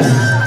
Yes!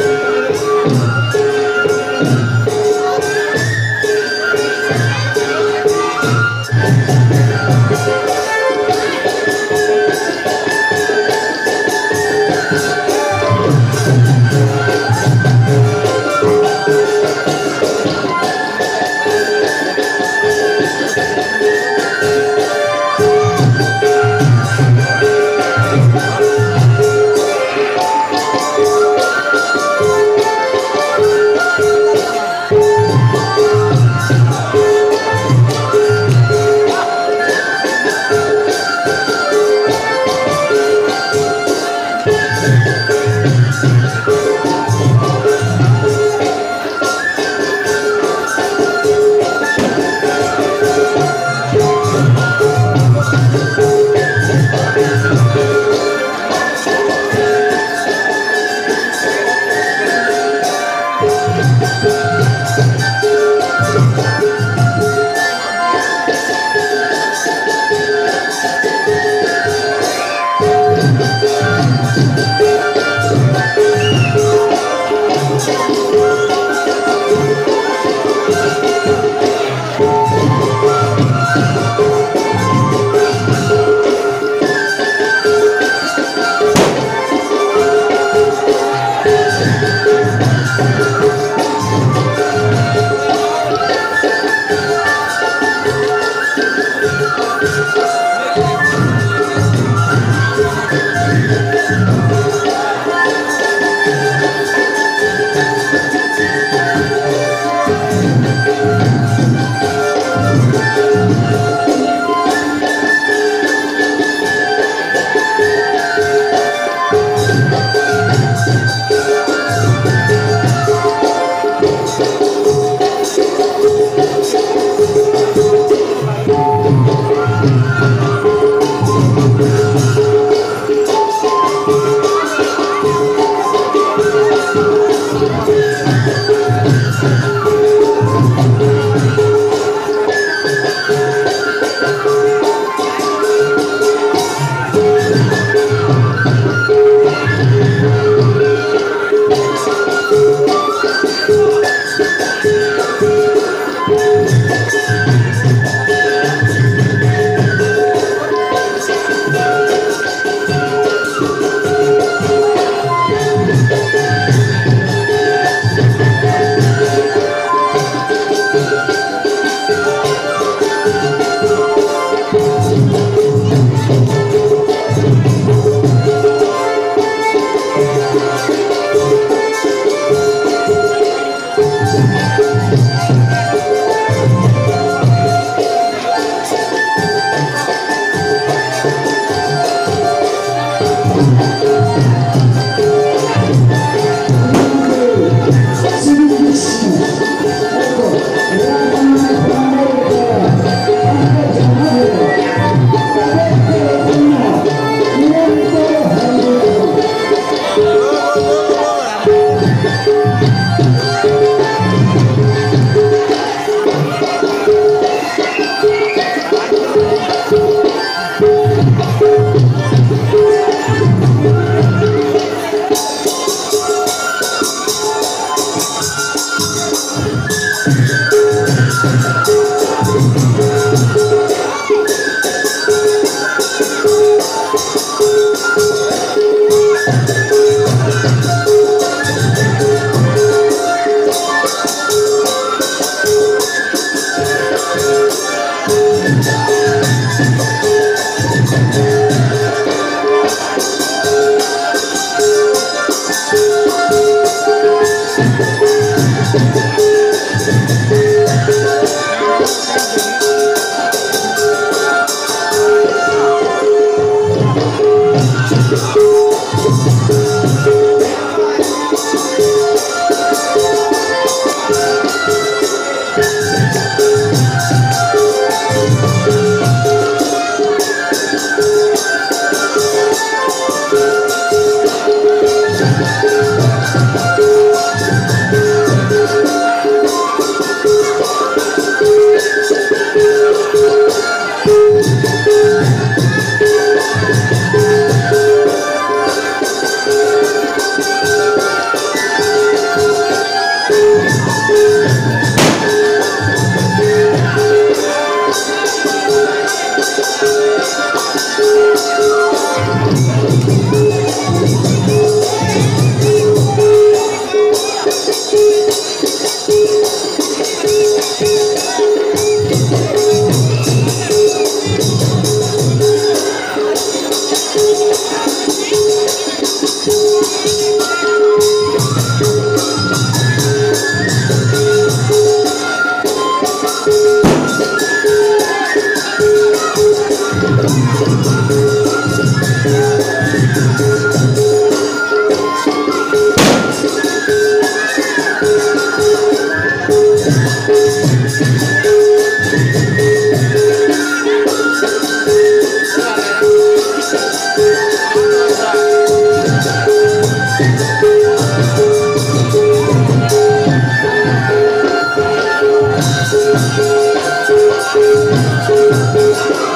Thank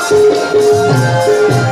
you.